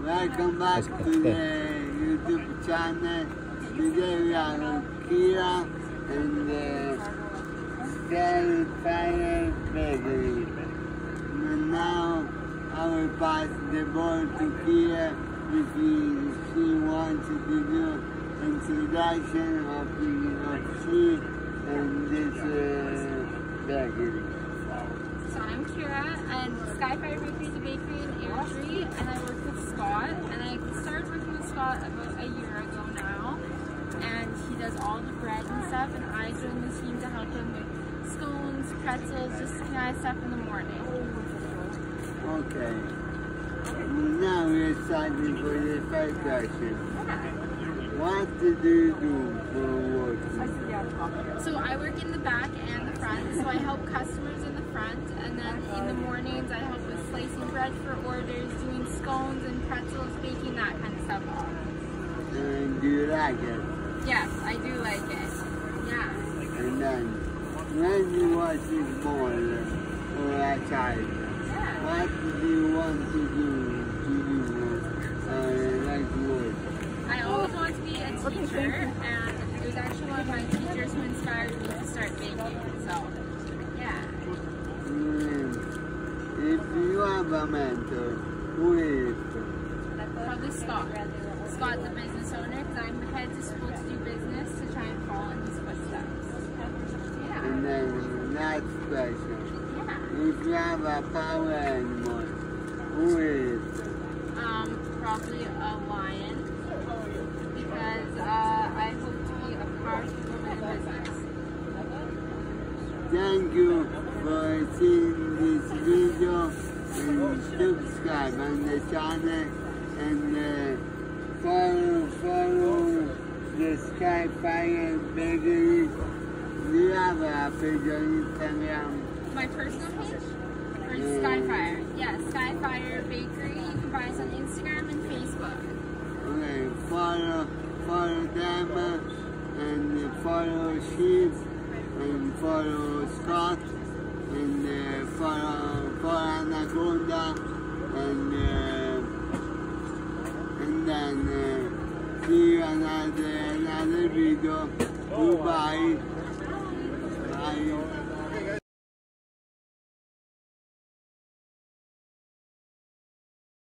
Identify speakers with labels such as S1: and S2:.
S1: Welcome back to the YouTube channel. Today we are on Kira and the Sky Fire Bakery. And now I will pass the ball to Kira if she, she wants to do introduction of, of she and this uh, bakery.
S2: So I'm Kira, and Skyfire Bakery is a bakery in Airdrie, and I work with Scott. And I started working with Scott about a year ago now, and he does all the bread and stuff, and I joined the team to help him with scones, pretzels, just kind of stuff in the morning.
S1: Okay. Now we're starting for the first question. What do you do for work?
S2: So I work in the back and the front, so I help customers in the front, and then in the mornings I help with slicing bread for orders, doing scones and pretzels, baking that kind of stuff.
S1: And do you like it?
S2: Yes, I do like it. Yeah.
S1: And then when you watch was born or a child,
S2: Yeah.
S1: what do you want to do to do uh, like work?
S2: I always want to be a teacher, and it was actually one of my teachers who inspired me to start baking. So, yeah.
S1: Mm, if you have a mentor, who is it?
S2: Probably Scott. Scott's a business owner because I'm head to school to do business to try and follow in his footsteps. Yeah.
S1: And then next question.
S2: Yeah.
S1: If you have a power animal, who is it?
S2: Um, probably a lion because uh, I hope to be a powerful woman in business.
S1: Thank you for seeing this video and subscribe on the channel and uh, follow, follow the Skyfire Bakery. Do you have a page on Instagram?
S2: My personal page? Or Skyfire? Yeah, Skyfire Bakery. You can find us on Instagram and Facebook.
S1: Okay, follow, follow them uh, and follow Sheep and follow Scott and uh, follow, follow Anaconda Goodbye. Bye.